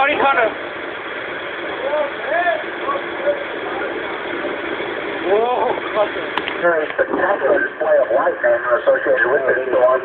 buddy, kind of. Whoa. Very spectacular display of light manner associated with this storm.